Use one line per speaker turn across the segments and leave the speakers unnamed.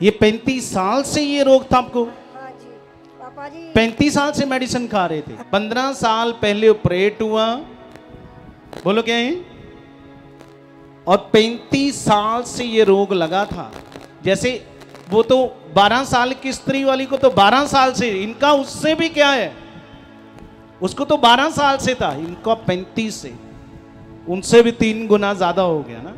ये पैंतीस साल से ये रोग था आपको?
हाँ जी पापा जी।
पैंतीस साल से मेडिसिन खा रहे थे। पंद्रह साल पहले ऑपरेट हुआ। बोलो क्या है? और पैंतीस साल से ये रोग लगा था। जैसे वो तो बारह साल की स्त्री वाली को तो बारह साल से इनका उससे भी क्या है? उसको तो बारह साल से था इनका पैंतीस से। उनसे भी तीन गुना ज़्यादा हो गया ना।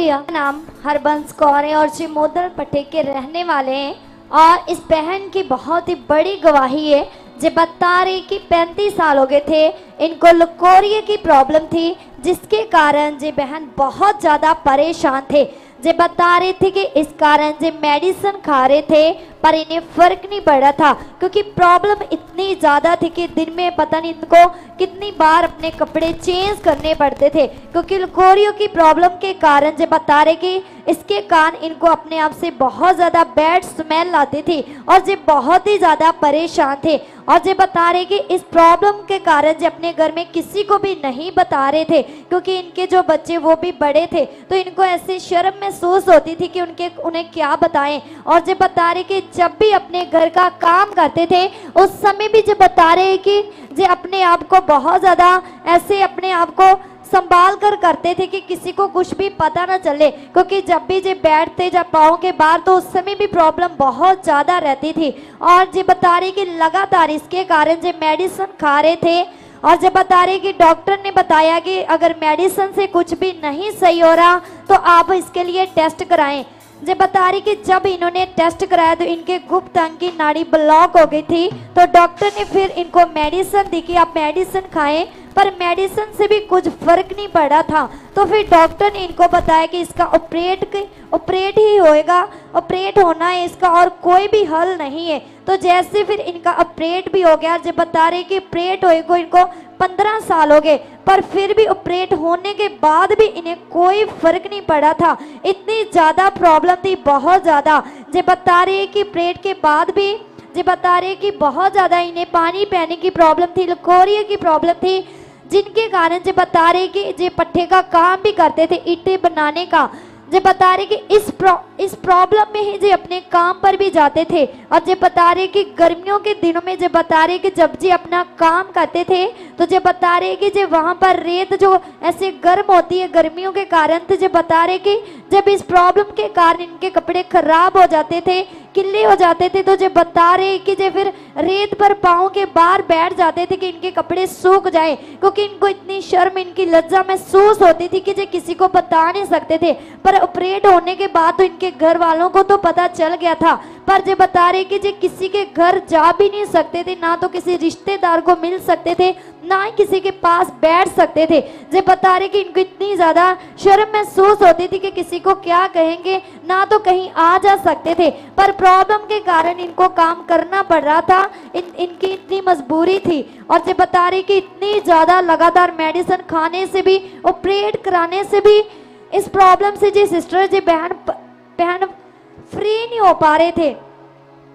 नाम हरबंस कौर है और चिमोदर पटेल के रहने वाले हैं और इस बहन की बहुत ही बड़ी गवाही है। जो बता रही कि 35 साल हो गए थे। इनको लकोरिया की प्रॉब्लम थी, जिसके कारण जे बहन बहुत ज़्यादा परेशान थे। जे बता रहे थे कि इस कारण जे मेडिसिन खा रहे थे। पर इन्हें फ़र्क नहीं पड़ रहा था, क्योंकि प्रॉब्लम इतनी ज़्यादा थी कि दिन में पता नहीं इनको कितनी बार अपने कपड़े चेंज करने पड़ते थे, क्योंकि लकोरियों की प्रॉब्लम के कारण जब बता रहे कि इसके कारण इनको अपने आप से बहुत ज़्यादा बैड स्मेल आती थी और जो बहुत ही ज़्यादा परेशान थे, और जो बता रहे कि इस प्रॉब्लम के कारण जो अपने घर में किसी को भी नहीं बता रहे थे, क्योंकि इनके जो बच्चे वो भी बड़े थे तो इनको ऐसी शर्म महसूस होती थी कि उनके, उन्हें क्या बताएँ? और जो बता रहे कि जब भी अपने घर का काम करते थे, उस समय भी जो बता रहे कि जो अपने आप को बहुत ज़्यादा ऐसे अपने आप को संभाल कर करते थे कि किसी को कुछ भी पता ना चले। क्योंकि जब भी जे बैठते जब पाँव के बाहर तो उस समय भी प्रॉब्लम बहुत ज़्यादा रहती थी। और जे बता रही कि लगातार इसके कारण जे मेडिसिन खा रहे थे, और जब बता रहे कि डॉक्टर ने बताया कि अगर मेडिसिन से कुछ भी नहीं सही हो रहा तो आप इसके लिए टेस्ट कराएँ। जब बता रही कि जब इन्होंने टेस्ट कराया तो इनके गुप्त अंग की नाड़ी ब्लॉक हो गई थी तो डॉक्टर ने फिर इनको मेडिसिन दी कि आप मेडिसिन खाएँ, पर मेडिसिन से भी कुछ फ़र्क नहीं पड़ा था। तो फिर डॉक्टर ने इनको बताया कि इसका ऑपरेट ऑपरेट ही होएगा ऑपरेट होना है इसका और कोई भी हल नहीं है। तो जैसे फिर इनका ऑपरेट भी हो गया जब बता रहे कि ऑपरेट होएगा इनको पंद्रह साल हो गए, पर फिर भी ऑपरेट होने के बाद भी इन्हें कोई फ़र्क नहीं पड़ा था। इतनी ज़्यादा प्रॉब्लम थी, बहुत ज़्यादा। जब बता रहे कि ऑपरेट के बाद भी, जो बता रहे कि बहुत ज़्यादा इन्हें पानी पीने की प्रॉब्लम थी लकोरिया की प्रॉब्लम थी, जिनके कारण जो बता रहे कि जे पट्टे का काम भी करते थे ईटे बनाने का। जो बता रहे कि इस प्रॉ इस प्रॉब्लम में ही जो अपने काम पर भी जाते थे। और जो बता रहे कि गर्मियों के दिनों में जो बता रहे कि जब जी अपना काम करते थे तो जो बता रहे कि जो वहाँ पर रेत जो ऐसे गर्म होती है, गर्मियों के कारण तो बता रहे कि जब इस प्रॉब्लम के कारण इनके कपड़े खराब हो जाते थे किले हो जाते थे तो जो बता रहे कि जो फिर रेत पर पाँव के बाहर बैठ जाते थे कि इनके कपड़े सूख जाए, क्योंकि इनको इतनी शर्म, इनकी लज्जा महसूस होती थी कि जो किसी को बता नहीं सकते थे। पर ऑपरेट होने के बाद तो इनके घर वालों को तो पता चल गया था, पर जो बता रहे कि जो किसी के घर जा भी नहीं सकते थे, ना तो किसी रिश्तेदार को मिल सकते थे ना ही किसी के पास बैठ सकते थे। जो बता रहे कि इनको इतनी ज़्यादा शर्म महसूस होती थी कि किसी को क्या कहेंगे, ना तो कहीं आ जा सकते थे। पर प्रॉब्लम के कारण इनको काम करना पड़ रहा था। इन, इनकी इतनी मजबूरी थी। और जो बता रही कि इतनी ज़्यादा लगातार मेडिसिन खाने से भी ऑपरेट कराने से भी इस प्रॉब्लम से जी सिस्टर जी बहन बहन फ्री नहीं हो पा रहे थे।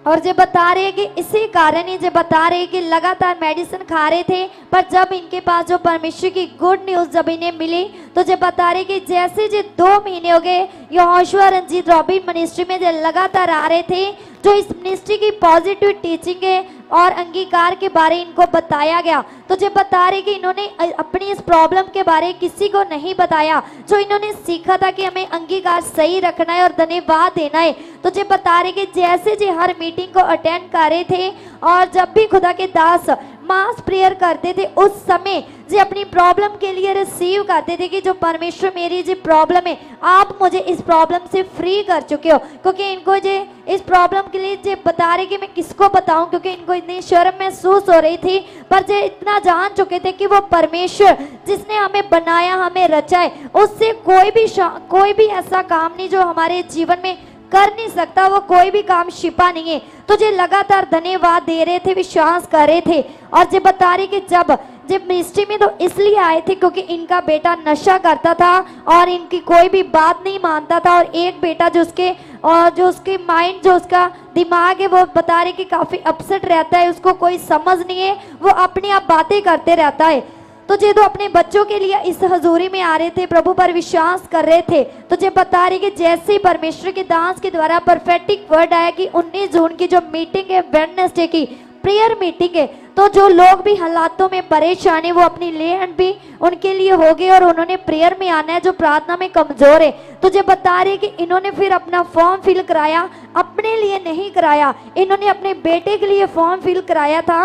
और जो बता रहे कि इसी कारण ही जो बता रहे कि लगातार मेडिसिन खा रहे थे, पर जब इनके पास जो परमेश्वर की गुड न्यूज़ जब इन्हें मिली तो जब बता रहे कि जैसे जो दो महीने हो गए, यहोशुआ रंजीत रॉबिन मिनिस्ट्री में जो लगातार आ रहे थे, जो इस मिनिस्ट्री की पॉजिटिव टीचिंग है और अंगीकार के बारे इनको बताया गया। तो जब बता रहे कि इन्होंने अपनी इस प्रॉब्लम के बारे किसी को नहीं बताया, जो इन्होंने सीखा था कि हमें अंगीकार सही रखना है और धन्यवाद देना है। तो जब बता रहे कि जैसे जी हर मीटिंग को अटेंड कर रहे थे, और जब भी खुदा के दास मास प्रेयर करते थे, उस समय जी अपनी प्रॉब्लम के लिए रिसीव करते थे कि जो परमेश्वर मेरी जी प्रॉब्लम है, आप मुझे इस प्रॉब्लम से फ्री कर चुके हो। क्योंकि इनको जो इस प्रॉब्लम के लिए जो बता रहे कि मैं किसको बताऊँ, क्योंकि इनको इतनी शर्म महसूस हो रही थी। पर जो इतना जान चुके थे कि वो परमेश्वर जिसने हमें बनाया, हमें रचाए उससे कोई भी कोई भी ऐसा काम नहीं जो हमारे जीवन में कर नहीं सकता, वो कोई भी काम छिपा नहीं है। तुझे लगातार धन्यवाद दे रहे थे, विश्वास कर रहे थे, और जब बता रहे कि जब जब मिनिस्ट्री में तो इसलिए आए थे क्योंकि इनका बेटा नशा करता था और इनकी कोई भी बात नहीं मानता था, और एक बेटा जो उसके, और जो उसके माइंड जो उसका दिमाग है, वो बता रहे कि काफ़ी अपसेट रहता है, उसको कोई समझ नहीं है, वो अपने आप बातें करते रहता है। तो जे तो अपने बच्चों के लिए इस हजूरी में आ रहे थे, प्रभु पर विश्वास कर रहे थे तो जे बता रहे कि जैसे ही परमेश्वर के दास के द्वारा परफेक्टिक वर्ड आया कि 19 जून की जो मीटिंग है वेडनेसडे की प्रेयर मीटिंग है तो जो लोग भी हालातों में परेशान है, वो अपनी लैंड भी उनके लिए हो गए और उन्होंने प्रेयर में आना है, जो प्रार्थना में कमज़ोर है। तो जो बता रहे कि इन्होंने फिर अपना फॉर्म फिल कराया, अपने लिए नहीं कराया, इन्होंने अपने बेटे के लिए फॉर्म फिल कराया था।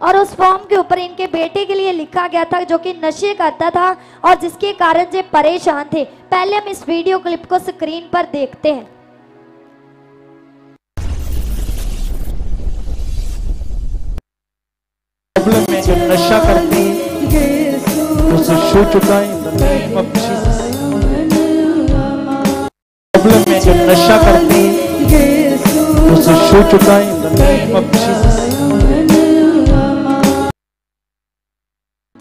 और उस फॉर्म के ऊपर इनके बेटे के लिए लिखा गया था जो कि नशे करता था और जिसके कारण ये परेशान थे। पहले हम इस वीडियो क्लिप को स्क्रीन पर देखते हैं।
प्रॉब्लम में जो नशा करती उसे छू चुका है. प्रॉब्लम में जो नशा करती उसे छू चुका है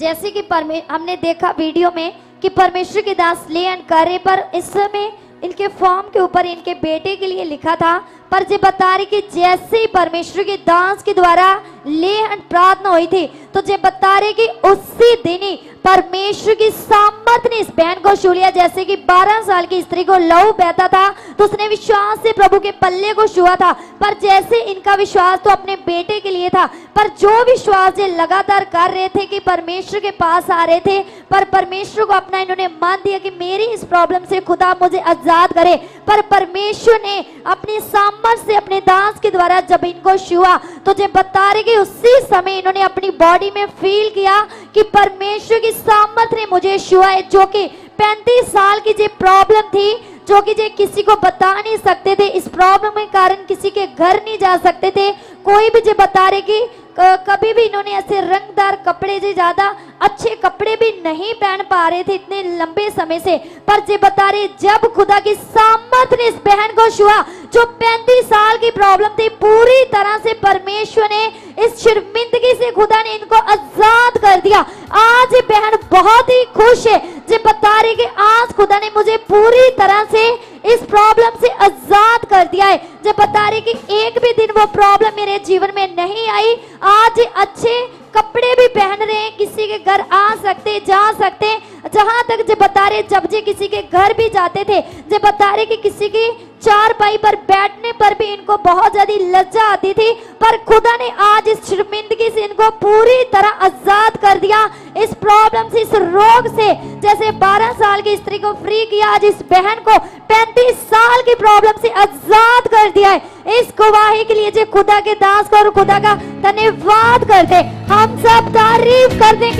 जैसे कि हमने देखा वीडियो में कि परमेश्वर के दास ले एंड करे पर इस समय इनके फॉर्म के ऊपर इनके बेटे के लिए लिखा था, पर जब बता रही कि जैसे ही परमेश्वर के दास के द्वारा ले एंड प्रार्थना हुई थी। तो जे बता रहे कि उसी दिन ही परमेश्वर की सामर्थ ने इस बहन को छू लिया, जैसे कि 12 साल की स्त्री को लहू बहता था तो उसने विश्वास से प्रभु के पल्ले को छुआ था। पर जैसे इनका विश्वास तो अपने बेटे के लिए था, पर जो विश्वास ये लगातार कर रहे थे कि परमेश्वर के पास आ रहे थे, पर परमेश्वर को अपना इन्होंने मान दिया कि मेरी इस प्रॉब्लम से खुदा मुझे आज़ाद करे। पर परमेश्वर ने अपने सामर्थ से, अपने दास के द्वारा जब इनको छुआ तो जब बता रहे कि उसी समय इन्होंने अपनी बॉडी में फील किया कि परमेश्वर की सामर्थ ने मुझे शुआ जो कि 35 साल की जो प्रॉब्लम थी, जो कि जे किसी को बता नहीं सकते थे। इस प्रॉब्लम के कारण किसी के घर नहीं जा सकते थे। कोई भी जो बता रहे क- कभी भी इन्होंने ऐसे रंगदार कपड़े जो ज़्यादा अच्छे कपड़े भी नहीं पहन पा रहे थे इतने लंबे समय से। पर जे बता रहे, जब खुदा की सामर्थ ने इस बहन को छुआ, जो 35 साल की प्रॉब्लम थी, पूरी तरह से परमेश्वर ने इस शर्मिंदगी से खुदा ने इनको आज़ाद कर दिया। आज ये बहन बहुत ही खुश है। जो बता रही कि आज खुदा ने मुझे पूरी तरह से इस प्रॉब्लम से आज़ाद कर दिया है। जब बता रहे कि एक भी दिन वो प्रॉब्लम मेरे जीवन में नहीं आई, आज अच्छे कपड़े भी पहन रहे हैं, किसी के घर आ सकते, जा सकते जहाँ तक जब बता रहे जब जी किसी के घर भी जाते थे, जब बता रहे कि किसी की चार पाई पर बैठने पर भी इनको बहुत ज़्यादा लज्जा आती थी, पर खुदा ने आज इस शर्मिंदगी से इनको पूरी तरह आज़ाद कर दिया। इस प्रॉब्लम से, इस रोग से, जैसे 12 साल की स्त्री को फ्री किया, आज इस बहन को 35 साल की प्रॉब्लम से आज़ाद कर दिया है। इस गवाही के लिए जो खुदा के दास को और खुदा का धन्यवाद करते, हम सब तारीफ़ करते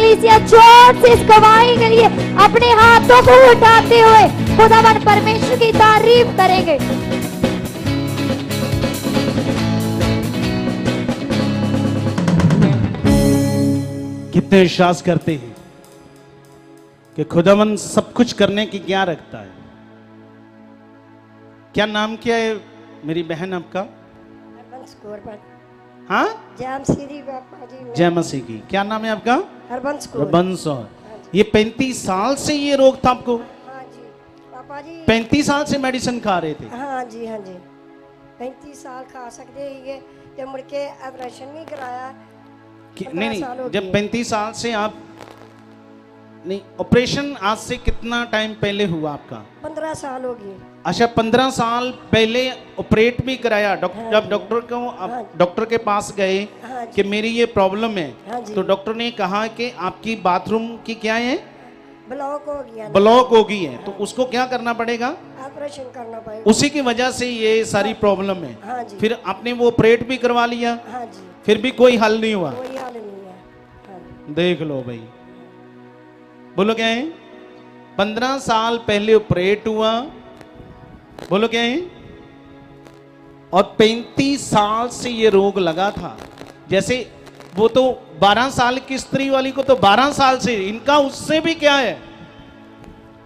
ज़ोर से इस गवाही के लिए अपने हाथों को उठाते हुए। खुदावन परमेश्वर की तारीफ़ करेंगे।
कितने विश्वास करते हैं कि खुदावन सब कुछ करने की क्या रखता है? क्या नाम क्या है मेरी बहन आपका?
हरबंस
हाँ? जय मसीह की। क्या नाम है आपका?
हरबंस कौर
बंस और ये पैंतीस साल से ये रोग था आपको?
पापा जी।
पैंतीस साल से मेडिसिन खा रहे थे।
हाँ जी हाँ जी। पैंतीस साल खा सकते ही ते मुड़ के ऑपरेशन भी कराया
नहीं नहीं जब पैंतीस साल से आप नहीं ऑपरेशन आज से कितना टाइम पहले हुआ आपका?
पंद्रह साल हो गए।
अच्छा पंद्रह साल पहले ऑपरेट भी कराया। डॉक्टर
हाँ
जब डॉक्टर को
हाँ।
डॉक्टर के पास गए
हाँ
कि मेरी ये प्रॉब्लम है
हाँ
तो डॉक्टर ने कहा कि आपकी बाथरूम की क्या है?
ब्लॉक हो गया
ब्लॉक हो गई है तो उसको क्या करना पड़ेगा?
ऑपरेशन करना पड़ेगा।
उसी की वजह से ये सारी प्रॉब्लम है।
हाँ जी।
फिर आपने वो ऑपरेट भी करवा लिया
हाँ जी।
फिर भी कोई हल नहीं हुआ।
कोई हाल नहीं है। हाँ।
देख लो भाई। बोलो क्या है? पंद्रह साल पहले ऑपरेट हुआ। बोलो क्या है? और पैंतीस साल से ये रोग लगा था। जैसे वो तो बारह साल की स्त्री वाली को तो बारह साल से, इनका उससे भी क्या है?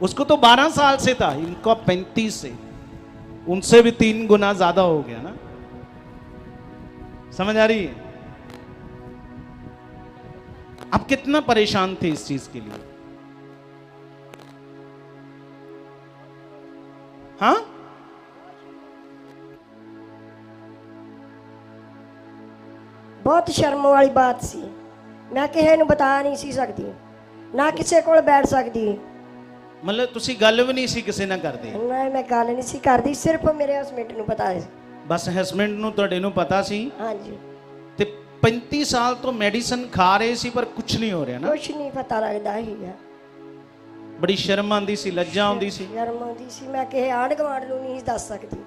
उसको तो बारह साल से था, इनका पैंतीस से। उनसे भी तीन गुना ज़्यादा हो गया ना। समझ आ रही है? आप कितना परेशान थे इस चीज़ के लिए? हाँ?
ਬਹੁਤ ਸ਼ਰਮ ਵਾਲੀ ਬਾਤ ਸੀ। ਮੈਂ ਕਿਸੇ ਨੂੰ ਬਤਾ ਨਹੀਂ ਸੀ ਸਕਦੀ ਨਾ ਕਿਸੇ ਕੋਲ ਬੈਠ ਸਕਦੀ।
ਮਤਲਬ ਤੁਸੀਂ ਗੱਲ ਵੀ ਨਹੀਂ ਸੀ ਕਿਸੇ ਨਾਲ ਕਰਦੇ।
ਨਾ ਮੈਂ ਗੱਲ ਨਹੀਂ ਸੀ ਕਰਦੀ ਸਿਰਫ ਮੇਰੇ ਹਸਬੰਡ ਨੂੰ ਪਤਾ ਹੈ
ਬਸ ਹਸਬੰਡ ਨੂੰ ਤੁਹਾਡੇ ਨੂੰ ਪਤਾ ਸੀ।
ਹਾਂਜੀ।
ਤੇ 35 ਸਾਲ ਤੋਂ ਮੈਡੀਸਨ ਖਾ ਰਹੇ ਸੀ ਪਰ ਕੁਝ ਨਹੀਂ ਹੋ ਰਿਹਾ ਨਾ।
ਕੁਛ ਨਹੀਂ ਪਤਾ ਲੱਗਦਾ ਹੀਗਾ
ਬੜੀ ਸ਼ਰਮ ਆਉਂਦੀ ਸੀ ਲੱਜਾ ਆਉਂਦੀ ਸੀ।
ਸ਼ਰਮ ਆਉਂਦੀ ਸੀ ਮੈਂ ਕਿਸੇ ਆਂਢ ਗੁਆਂਢ ਨੂੰ ਨਹੀਂ ਦੱਸ ਸਕਦੀ।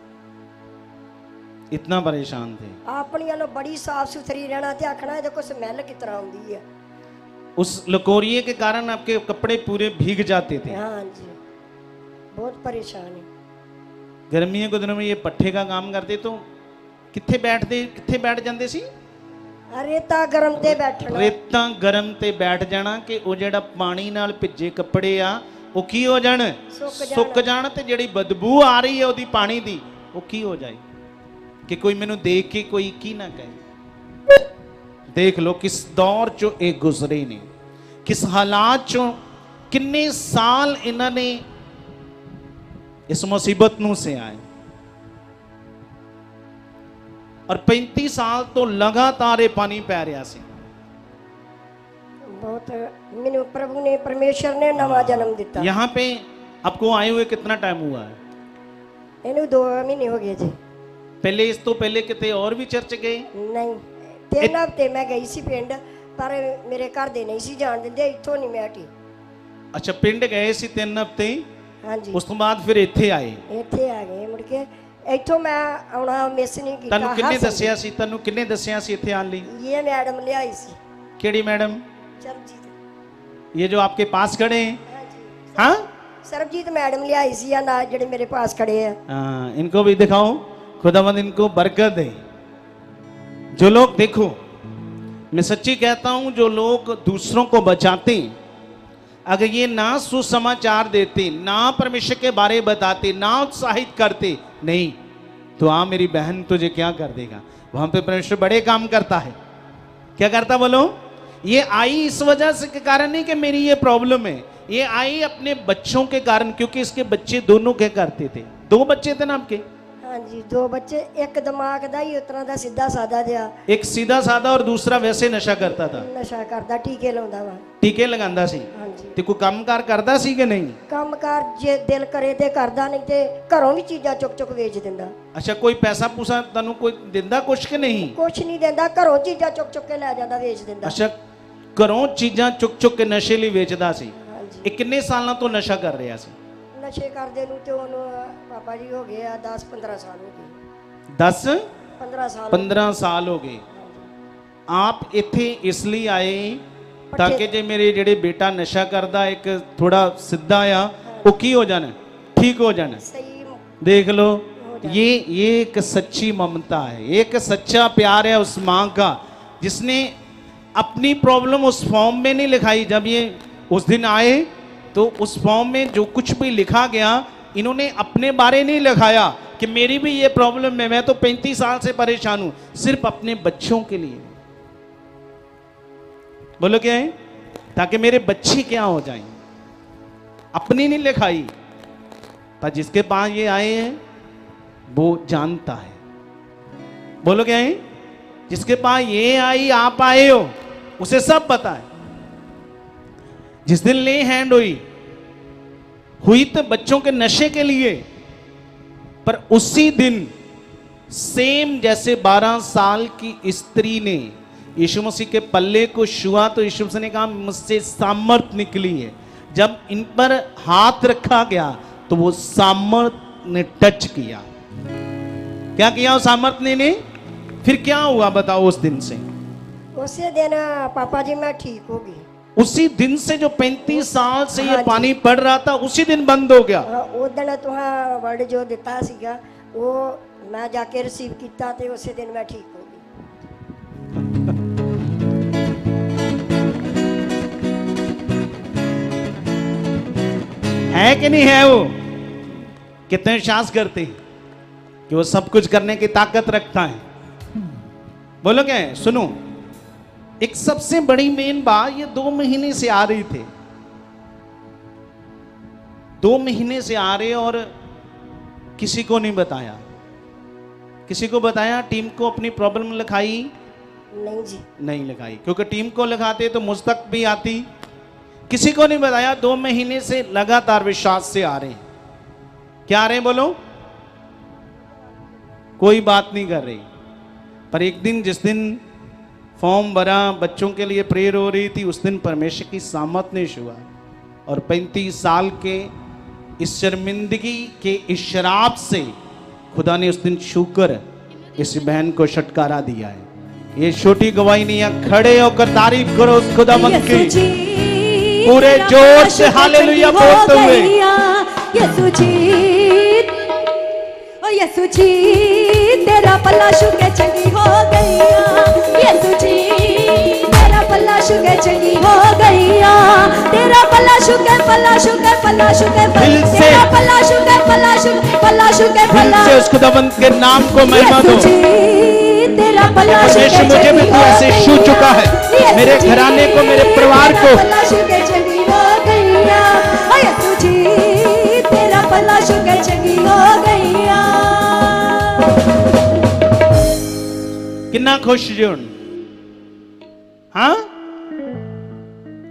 इतना परेशान थे
ਆਪਣੀ ਵੱਲੋਂ ਬੜੀ ਸਾਫ ਸੁਥਰੀ ਰਹਿਣਾ ਤੇ ਆਖਣਾ ਇਹਦੇ ਕੋਲ ਸਮੈਲ ਕਿਸ ਤਰ੍ਹਾਂ ਆਉਂਦੀ ਹੈ
उस लकोरिए के कारण आपके कपड़े पूरे भीग जाते थे
ਹਾਂਜੀ ਬਹੁਤ ਪਰੇਸ਼ਾਨ ਹੈ
गर्मियों के दिनों में ये पट्ठे का काम करते तो कितने बैठते कितने बैठ जाते सी
ਰੇਤਾ ਗਰਮ ਤੇ ਬੈਠਣਾ
ਰੇਤਾਂ ਗਰਮ ਤੇ ਬੈਠ ਜਾਣਾ ਕਿ ਉਹ ਜਿਹੜਾ ਪਾਣੀ ਨਾਲ ਭਿੱਜੇ ਕੱਪੜੇ ਆ ਉਹ ਕੀ ਹੋ ਜਾਣ
ਸੁੱਕ ਜਾਣ।
ਸੁੱਕ ਜਾਣ ਤੇ ਜਿਹੜੀ ਬਦਬੂ ਆ ਰਹੀ ਹੈ ਉਹਦੀ ਪਾਣੀ ਦੀ ਉਹ ਕੀ ਹੋ ਜਾਏ ਕਿ ਕੋਈ ਮੈਨੂੰ ਦੇਖ ਕੇ ਕੋਈ ਕੀ ਨਾ ਕਹੇ ਦੇਖ ਲਓ ਕਿਸ ਦੌਰ ਚੋਂ ਇਹ ਗੁਜ਼ਰੇ ਨੇ ਕਿਸ ਹਾਲਾਤ ਚੋਂ ਕਿੰਨੇ ਸਾਲ ਇਹਨਾਂ ਨੇ ਇਸ ਮੁਸੀਬਤ ਨੂੰ ਸੇ ਆਏ ਔਰ 35 ਸਾਲ ਤੋਂ ਲਗਾਤਾਰ ਇਹ ਪਾਣੀ ਪੈ ਰਿਹਾ ਸੀ
ਬਹੁਤ ਮੈਨੂੰ ਪ੍ਰਭੂ ਨੇ ਪਰਮੇਸ਼ਰ ਨੇ ਨਵਾਂ ਜਨਮ ਦਿੱਤਾ
यहाँ पे आपको आए हुए कितना टाइम हुआ है
ਇਹਨੂੰ 2 ਮਹੀਨੇ ਹੋ ਗਏ ਜੀ
पहले इस तो पहले कितने और भी चर्च गए
ਨਹੀਂ ਤਿੰਨ ਹਫ਼ਤੇ ਮੈਂ ਗਈ ਸੀ ਪਿੰਡ ਪਰ ਮੇਰੇ ਘਰ ਦੇ ਨਹੀਂ ਸੀ ਜਾਣ ਦਿੰਦੇ ਇੱਥੋਂ ਨਹੀਂ ਮੈਂ ਹਟੀ
अच्छा पिंड गए सी तीन हफ्ते
ਹਾਂਜੀ
ਉਸ ਤੋਂ ਬਾਅਦ ਫਿਰ ਇੱਥੇ ਆਏ
ਇੱਥੇ ਆ ਗਏ ਮੁੜ ਕੇ ਇੱਥੋਂ ਮੈਂ ਆਉਣਾ ਮਿਸ ਨਹੀਂ ਕੀਤਾ
ਤੁਹਾਨੂੰ ਕਿੰਨੇ
ਹਰ ਸੰਡੇ।
ਦੱਸਿਆ ਸੀ ਤੁਹਾਨੂੰ ਕਿੰਨੇ ਦੱਸਿਆ ਸੀ ਇੱਥੇ ਆਉਣ ਲਈ
ਇਹ ਮੈਡਮ ਲਿਆਈ ਸੀ
ਕਿਹੜੀ ਮੈਡਮ
ਸਰਬਜੀਤ
ये जो आपके पास खड़े हैं
ਹਾਂਜੀ
हाँ
ਸਰਬਜੀਤ ਮੈਡਮ ਲਿਆਈ ਸੀ ਆ ਨਾਲ ਜਿਹੜੇ ਮੇਰੇ ਪਾਸ ਖੜੇ ਆ
हाँ, इनको भी दिखाओ खुदावंद इनको बरकत दे। जो लोग देखो, मैं सच्ची कहता हूँ, जो लोग दूसरों को बचाते अगर ये ना सुसमाचार देते, ना परमेश्वर के बारे बताते, ना उत्साहित करते, नहीं तो हाँ मेरी बहन तुझे क्या कर देगा? वहाँ पे परमेश्वर बड़े काम करता है। क्या करता बोलो? ये आई इस वजह से के कारण नहीं कि मेरी ये प्रॉब्लम है। ये आई अपने बच्चों के कारण, क्योंकि इसके बच्चे दोनों क्या करते थे? दो बच्चे थे ना आपके?
ਹਾਂਜੀ ਦੋ ਬੱਚੇ ਇੱਕ ਦਿਮਾਗ ਦਾ ਹੀ ਉਤਰਾ ਦਾ ਸਿੱਧਾ ਸਾਦਾ ਜਿਹਾ
एक सीधा साधा और दूसरा वैसे नशा करता था
ਨਸ਼ਾ ਕਰਦਾ ਟੀਕੇ ਲਾਉਂਦਾ ਵਾ
टीके लगांदा सी
ਹਾਂਜੀ
ਤੇ ਕੋਈ ਕੰਮਕਾਰ ਕਰਦਾ ਸੀ ਕਿ ਨਹੀਂ
ਕੰਮਕਾਰ ਜੇ ਦਿਲ ਕਰੇ ਤੇ ਕਰਦਾ ਨਹੀਂ ਤੇ ਘਰੋਂ ਵੀ ਚੀਜ਼ਾਂ ਚੁੱਕ ਚੁੱਕ ਵੇਚ ਦਿੰਦਾ
ਅੱਛਾ ਕੋਈ ਪੈਸਾ ਪੂਸਾ ਤੁਹਾਨੂੰ ਕੋਈ ਦਿੰਦਾ ਕੁਛ ਕਿ ਨਹੀਂ
ਕੁਛ ਨਹੀਂ ਦਿੰਦਾ ਘਰੋਂ ਚੀਜ਼ਾਂ ਚੁੱਕ ਚੁੱਕ ਕੇ ਲੈ ਜਾਂਦਾ ਵੇਚ ਦਿੰਦਾ
ਅੱਛਾ ਘਰੋਂ ਚੀਜ਼ਾਂ ਚੁੱਕ ਚੁੱਕ ਕੇ ਨਸ਼ੇ ਲਈ ਵੇਚਦਾ ਸੀ
ਹਾਂਜੀ
ਇਹ ਕਿੰਨੇ ਸਾਲਾਂ ਤੋਂ ਨਸ਼ਾ ਕਰ ਰਿਹਾ ਸੀ
ਨਸ਼ੇ ਕਰਦੇ ਨੂੰ ਤੇ ਉਹਨੂੰ ਪਾਪਾ ਜੀ ਹੋ ਗਏ ਆ 10 15 ਸਾਲ ਹੋ ਗਏ
10
15 ਸਾਲ
15 ਸਾਲ ਹੋ ਗਏ ਆਪ ਇੱਥੇ ਇਸ ਲਈ ਆਏ ਤਾਂ ਕਿ ਜੇ ਮੇਰੇ ਜਿਹੜੇ ਬੇਟਾ ਨਸ਼ਾ ਕਰਦਾ ਇੱਕ ਥੋੜਾ ਸਿੱਧਾ ਆ ਉਹ ਕੀ ਹੋ ਜਾਣ ਠੀਕ ਹੋ ਜਾਣ
ਸਹੀ
देख लो ये ये एक सच्ची ममता है एक सच्चा प्यार है उस माँ का जिसने अपनी प्रॉब्लम उस फॉर्म में नहीं लिखाई जब ये उस दिन आए तो उस फॉर्म में जो कुछ भी लिखा गया, इन्होंने अपने बारे नहीं लिखाया कि मेरी भी ये प्रॉब्लम है, मैं तो पैंतीस साल से परेशान हूँ, सिर्फ़ अपने बच्चों के लिए। बोलो क्या है? ताकि मेरे बच्चे क्या हो जाएँ। अपनी नहीं लिखाई, पर जिसके पास ये आए हैं, वो जानता है। बोलो क्या है? जिसके पास ये आई, आप आए हो, उसे सब पता है। जिस दिन ले हैंड हुई हुई तो बच्चों के नशे के लिए पर उसी दिन सेम जैसे 12 साल की स्त्री ने यीशु मसीह के पल्ले को छुआ तो यीशु मसीह ने कहा मुझसे सामर्थ निकली है। जब इन पर हाथ रखा गया तो वो सामर्थ ने टच किया। क्या किया उस सामर्थ ने, ने? फिर क्या हुआ बताओ उस दिन से?
उसे दिन पापा जी मैं ठीक होगी
उसी दिन से जो 35 साल से ये
हाँ
पानी पड़ रहा था उसी दिन बंद हो गया।
हाँ, दिन तो वर्ड जो दिता सीगा वो मैं जाके रिसीव किया तो उसी दिन मैं ठीक हो गई।
है कि नहीं है वो? कितने विश्वास करते कि वो सब कुछ करने की ताकत रखता है। बोलो क्या सुनो। एक सबसे बड़ी मेन बात ये दो महीने से आ रहे थे। दो महीने से आ रहे और किसी को नहीं बताया। किसी को बताया टीम को अपनी प्रॉब्लम लिखाई?
नहीं जी।
नहीं लिखाई क्योंकि टीम को लिखाते तो मुझ तक भी आती। किसी को नहीं बताया दो महीने से लगातार विश्वास से आ रहे हैं। क्या आ रहे हैं बोलो? कोई बात नहीं कर रही। पर एक दिन जिस दिन फॉर्म भरा बच्चों के लिए प्रेयर हो रही थी उस दिन परमेश्वर की सामत ने छुआ और पैंतीस साल के इस शर्मिंदगी के इस शराब से खुदा ने उस दिन छूकर इस बहन को छुटकारा दिया है। ये छोटी गवाही नहीं है खड़े होकर तारीफ़ करो उस खुदा की। पूरे ज़ोर से हालेलुया बोलते हुए।
जी ओ जी। तेरा पल्ला शुके चंगी हो गईया। यसु जी तेरा पल्ला शुके चंगी हो गईया। तेरा पल्ला शुके पल्ला शुके पल्ला शुके
दिल से।
पल्ला शुके पल्ला शुके पल्ला शुके
दिल से उस खुदाबंद के नाम को महिमा दो।
तेरा पल्ला शुके
मुझे भी तू ऐसे छू चुका है। मेरे घराने को मेरे परिवार को ਕਿੰਨਾ ਖੁਸ਼ ਜੀ ਹੁਣ ਹਾਂ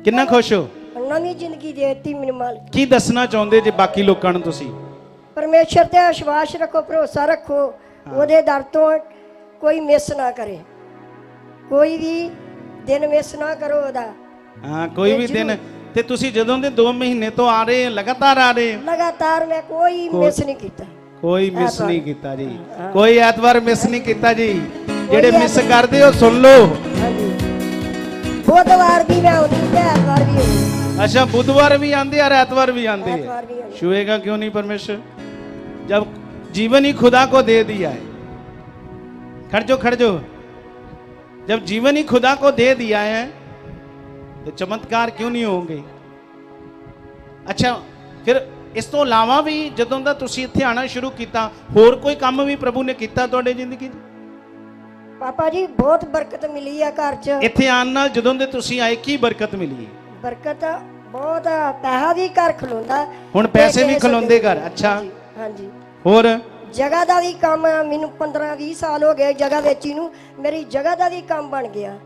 ਕਿੰਨਾ ਖੁਸ਼ ਹੋ
ਨਵੀਂ ਜ਼ਿੰਦਗੀ ਦੇ ਦਿੱਤੀ ਮੈਨੂੰ ਮਾਲਕ
ਕੀ ਦੱਸਣਾ ਚਾਹੁੰਦੇ ਜੇ ਬਾਕੀ ਲੋਕਾਂ ਨੂੰ ਤੁਸੀਂ
ਪਰਮੇਸ਼ਰ ਤੇ ਵਿਸ਼ਵਾਸ ਰੱਖੋ ਭਰੋਸਾ ਰੱਖੋ ਉਹਦੇ ਦਰ ਤੋਂ ਕੋਈ ਮਿਸ ਨਾ ਕਰੇ ਕੋਈ ਵੀ ਦਿਨ ਮਿਸ ਨਾ ਕਰੋ ਉਹਦਾ
ਹਾਂ ਕੋਈ ਵੀ ਦਿਨ ਤੇ ਤੁਸੀਂ ਜਦੋਂ ਦੇ 2 ਮਹੀਨੇ ਤੋਂ ਆ ਰਹੇ ਲਗਾਤਾਰ ਆ ਰਹੇ
ਲਗਾਤਾਰ ਮੈਂ ਕੋਈ ਮਿਸ ਨਹੀਂ ਕੀਤਾ
ਕੋਈ ਮਿਸ
ਐਤਵਾਰ।
ਨਹੀਂ ਕੀਤਾ ਜੀ ਕੋਈ ਐਤਵਾਰ ਮਿਸ ਨਹੀਂ ਕੀਤਾ ਜੀ ਜਿਹੜੇ ਮਿਸ ਕਰਦੇ ਹੋ ਸੁਣ ਲਓ
ਹਾਂਜੀ ਬੁੱਧਵਾਰ ਵੀ ਮੈਂ ਆਉਂਦੀ ਤੇ ਐਤਵਾਰ ਵੀ ਆਉਂਦੀ
अच्छा बुधवार भी आंधी और एतवार भी आंधी
एतवार भी
है
आंधी।
छुएगा क्यों नहीं परमेश्वर जब जीवन ही खुदा को दे दिया है खड़जो खड़जो जब जीवन ही खुदा को दे दिया है तो चमत्कार क्यों नहीं होंगे ਅੱਛਾ ਫਿਰ ਇਸ ਤੋਂ ਇਲਾਵਾ ਵੀ ਜਦੋਂ ਦਾ ਤੁਸੀਂ ਇੱਥੇ ਆਣਾ ਸ਼ੁਰੂ ਕੀਤਾ ਹੋਰ ਕੋਈ ਕੰਮ ਵੀ ਪ੍ਰਭੂ ਨੇ ਕੀਤਾ ਤੁਹਾਡੇ ਜ਼ਿੰਦਗੀ 'ਚ
ਪਾਪਾ ਜੀ ਬਹੁਤ ਬਰਕਤ ਮਿਲੀ ਆ ਘਰ 'ਚ।
ਇੱਥੇ ਆਉਣ ਨਾਲ ਜਦੋਂ ਦੇ ਤੁਸੀਂ ਆਏ ਕੀ ਬਰਕਤ ਮਿਲੀ?
ਬਰਕਤ ਬਹੁਤ ਆ, ਪੈਸਾ ਵੀ ਘਰ ਖਲੋਂਦਾ।
ਹੁਣ
ਤੇ
ਪੈਸੇ ਵੀ ਖਲੋਂਦੇ ਘਰ, ਅੱਛਾ।
ਹਾਂਜੀ, ਹਾਂਜੀ।
ਹੋਰ?
ਜਗ੍ਹਾ ਦਾ ਵੀ ਕੰਮ ਆ, ਮੈਨੂੰ 15 20 ਸਾਲ ਹੋ ਗਏ ਜਗ੍ਹਾ ਵੇਚੀ ਨੂੰ ਮੇਰੀ ਜਗ੍ਹਾ ਦਾ ਵੀ ਕੰਮ ਬਣ ਗਿਆ।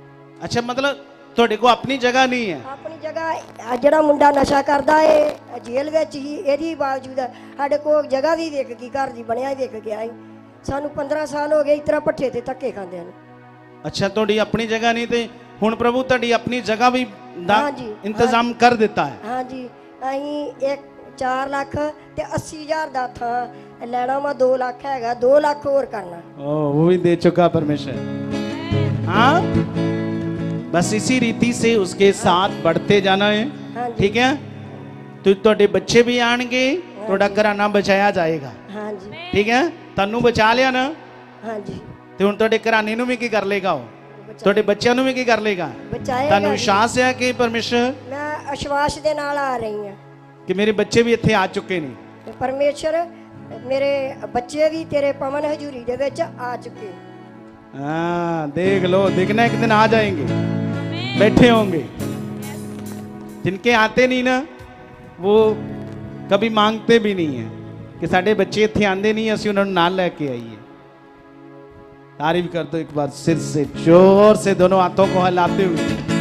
ਅੱਛਾ ਮਤਲਬ ਤੁਹਾਡੇ ਕੋਲ ਆਪਣੀ ਜਗ੍ਹਾ ਨਹੀਂ ਹੈ?
ਆਪਣੀ ਜਗ੍ਹਾ ਆ ਜਿਹੜਾ ਮੁੰਡਾ ਨਸ਼ਾ ਕਰਦਾ ਏ ਜੇਲ੍ਹ ਵਿੱਚ ਹੀ ਇਹਦੀ ਬਾਵਜੂਦ ਸਾਡੇ ਕੋਲ ਜਗ੍ਹਾ ਵੀ ਵਿਕ ਗਈ ਘਰ ਦੀ ਬਣਿਆ ਹੀ ਵਿਕ ਗਿਆ ਏ ਸਾਨੂੰ 15 ਸਾਲ ਹੋ ਗਏ ਇਸ ਤਰ੍ਹਾਂ ਪੱਠੇ ਤੇ ਧੱਕੇ ਖਾਂਦਿਆਂ ਨੂੰ
ਅੱਛਾ ਤੁਹਾਡੀ ਆਪਣੀ ਜਗ੍ਹਾ ਨਹੀਂ ਤੇ ਹੁਣ ਪ੍ਰਭੂ ਤੁਹਾਡੀ ਆਪਣੀ ਜਗ੍ਹਾ ਵੀ ਦਾ
ਹਾਂਜੀ,
ਇੰਤਜ਼ਾਮ ਕਰ ਦਿੱਤਾ ਹੈ
ਹਾਂਜੀ ਅਸੀਂ ਇੱਕ 4 ਲੱਖ ਤੇ 80000 ਦਾ ਥਾਂ ਲੈਣਾ ਵਾ 2 ਲੱਖ ਹੈਗਾ 2 ਲੱਖ ਹੋਰ ਕਰਨਾ
ओ वो भी दे चुका परमेश्वर हाँ बस इसी रीति से उसके साथ बढ़ते जाना है
हाँ जी।
ठीक है तो ਤੁਹਾਡੇ ਬੱਚੇ ਵੀ ਆਣਗੇ ਤੁਹਾਡਾ ਘਰਾਣਾ ਬਚਾਇਆ ਜਾਏਗਾ
ਹਾਂਜੀ
ਠੀਕ ਹੈ ਤੁਹਾਨੂੰ ਬਚਾ ਲਿਆ ਨਾ
ਹਾਂਜੀ
ਤੇ ਹੁਣ ਤੁਹਾਡੇ ਘਰਾਣੇ ਨੂੰ ਵੀ ਕੀ ਕਰ ਲੇਗਾ ਉਹ ਤੁਹਾਡੇ ਬੱਚਿਆਂ ਨੂੰ ਵੀ ਕੀ ਕਰ ਲੇਗਾ
ਬਚਾਏਗਾ
ਤੁਹਾਨੂੰ
ਜੀ।
ਵਿਸ਼ਵਾਸ ਹੈ ਕਿ ਪਰਮੇਸ਼ਰ
ਮੈਂ ਅਸ਼ਵਾਸ ਦੇ ਨਾਲ ਆ ਰਹੀ ਹਾਂ
ਕਿ ਮੇਰੇ ਬੱਚੇ ਵੀ ਇੱਥੇ ਆ ਚੁੱਕੇ ਨੇ
ਤੇ ਪਰਮੇਸ਼ਰ ਮੇਰੇ ਬੱਚੇ ਵੀ ਤੇਰੇ ਪਵਨ ਹਜ਼ੂਰੀ ਦੇ ਵਿੱਚ ਆ ਚੁੱਕੇ
हाँ देख लो देखना एक दिन आ जाएंगे बैठे होंगे जिनके आते नहीं ना वो कभी मांगते भी नहीं है कि साढ़े बच्चे इतने आंदे नहीं ਅਸੀਂ ਉਹਨਾਂ ਨੂੰ ਨਾਲ ਲੈ ਕੇ ਆਈਏ तारीफ कर दो एक बार सिर से जोर से दोनों हाथों को हिलाते हुए